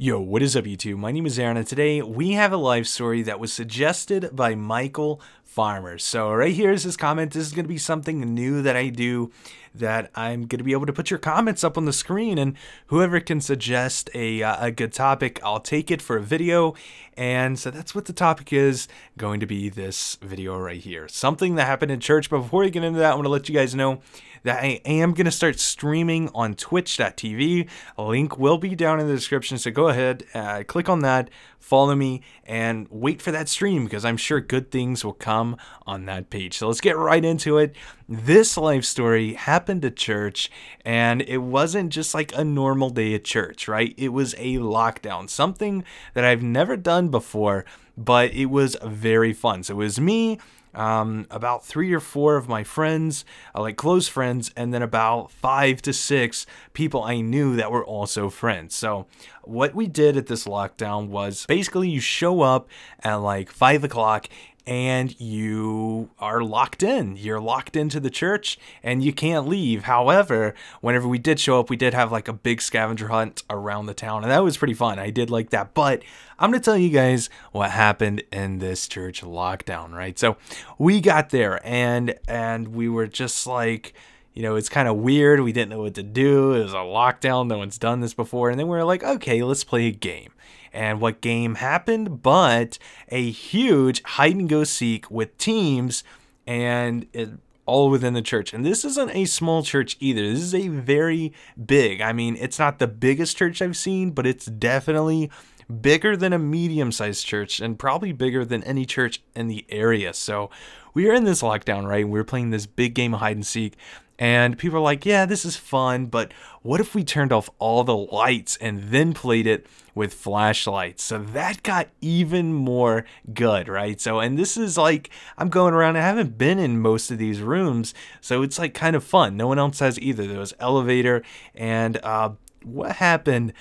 Yo, what is up YouTube? My name is Aaron and today we have a life story that was suggested by Michael Farmer. So right here is his comment. This is going to be something new that I do that I'm going to be able to put your comments up on the screen and whoever can suggest a, uh, a good topic, I'll take it for a video. And so that's what the topic is going to be this video right here. Something that happened in church. But before we get into that, I want to let you guys know that I am going to start streaming on twitch.tv. A link will be down in the description. So go ahead, uh, click on that, follow me, and wait for that stream because I'm sure good things will come on that page. So let's get right into it. This life story happened at church, and it wasn't just like a normal day at church, right? It was a lockdown, something that I've never done before, but it was very fun. So it was me um, about three or four of my friends, uh, like close friends, and then about five to six people I knew that were also friends. So, what we did at this lockdown was basically you show up at like five o'clock and you are locked in. You're locked into the church and you can't leave. However, whenever we did show up, we did have like a big scavenger hunt around the town, and that was pretty fun. I did like that. But I'm going to tell you guys what happened in this church lockdown, right? So we got there and and we were just like you know, it's kind of weird. We didn't know what to do. It was a lockdown. No one's done this before. And then we were like, okay, let's play a game and what game happened, but a huge hide and go seek with teams and it, all within the church. And this isn't a small church either. This is a very big. I mean, it's not the biggest church I've seen, but it's definitely bigger than a medium sized church and probably bigger than any church in the area. So we were in this lockdown, right? We were playing this big game of hide and seek. And people are like, yeah, this is fun, but what if we turned off all the lights and then played it with flashlights? So that got even more good, right? So, and this is like, I'm going around, I haven't been in most of these rooms, so it's like kind of fun. No one else has either. There was elevator, and uh, what happened?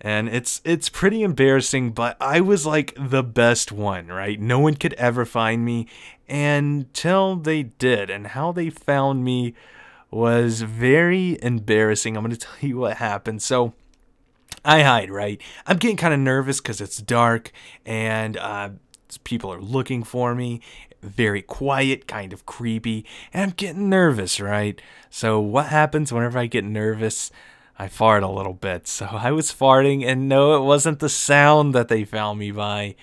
And it's it's pretty embarrassing but i was like the best one right? No one could ever find me. Until they did and how they found me was very embarrassing. I'm going to tell you what happened. So i hide right? I'm getting kind of nervous because it's dark and uh, people are looking for me. Very quiet kind of creepy and i'm getting nervous right? So what happens whenever i get nervous I fart a little bit. So I was farting, and no, it wasn't the sound that they found me by.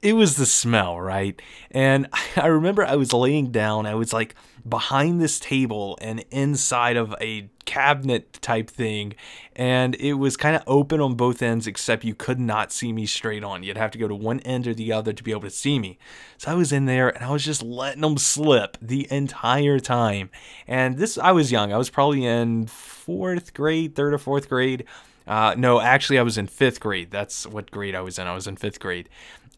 It was the smell, right? And I remember I was laying down, I was like behind this table and inside of a cabinet type thing and it was kind of open on both ends except you could not see me straight on you'd have to go to one end or the other to be able to see me so i was in there and i was just letting them slip the entire time and this i was young i was probably in fourth grade third or fourth grade uh, no, actually, I was in fifth grade. That's what grade I was in. I was in fifth grade.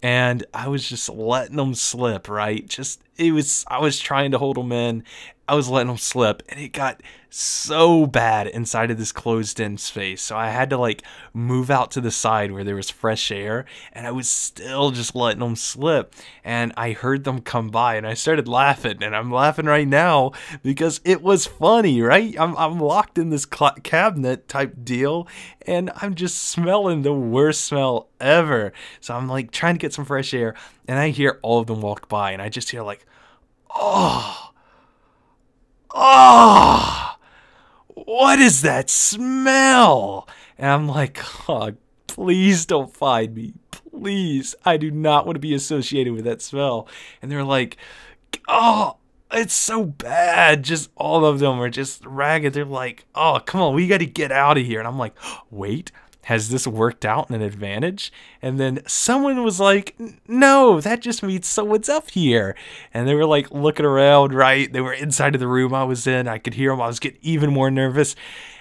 And I was just letting them slip, right? Just, it was, I was trying to hold them in. I was letting them slip. And it got so bad inside of this closed in space. So I had to like move out to the side where there was fresh air and I was still just letting them slip. And I heard them come by and I started laughing and I'm laughing right now because it was funny, right? I'm, I'm locked in this cabinet type deal and I'm just smelling the worst smell ever. So I'm like trying to get some fresh air and I hear all of them walk by and I just hear like, oh, oh what is that smell? And I'm like, oh, please don't find me. Please. I do not want to be associated with that smell. And they're like, oh, it's so bad. Just all of them are just ragged. They're like, oh, come on, we got to get out of here. And I'm like, wait, has this worked out in an advantage? And then someone was like, no, that just means someone's up here. And they were like looking around, right? They were inside of the room I was in. I could hear them. I was getting even more nervous.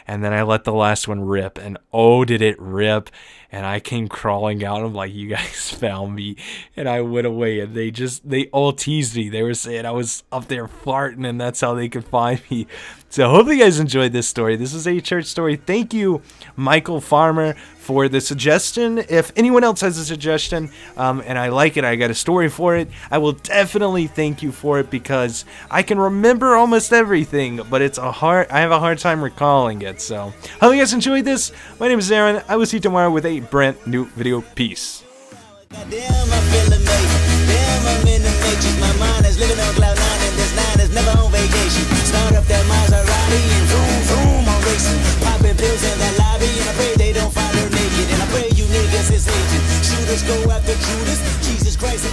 And then I let the last one rip, and oh, did it rip! And I came crawling out. I'm like, you guys found me, and I went away. And they just, they all teased me. They were saying I was up there farting, and that's how they could find me. So hopefully you guys enjoyed this story. This is a church story. Thank you, Michael Farmer, for the suggestion. If anyone else has a suggestion um, and I like it, I got a story for it, I will definitely thank you for it because I can remember almost everything, but it's a hard. I have a hard time recalling it. So I hope you guys enjoyed this. My name is Aaron. I will see you tomorrow with a brand new video. Peace. Go after Judas. Jesus Christ,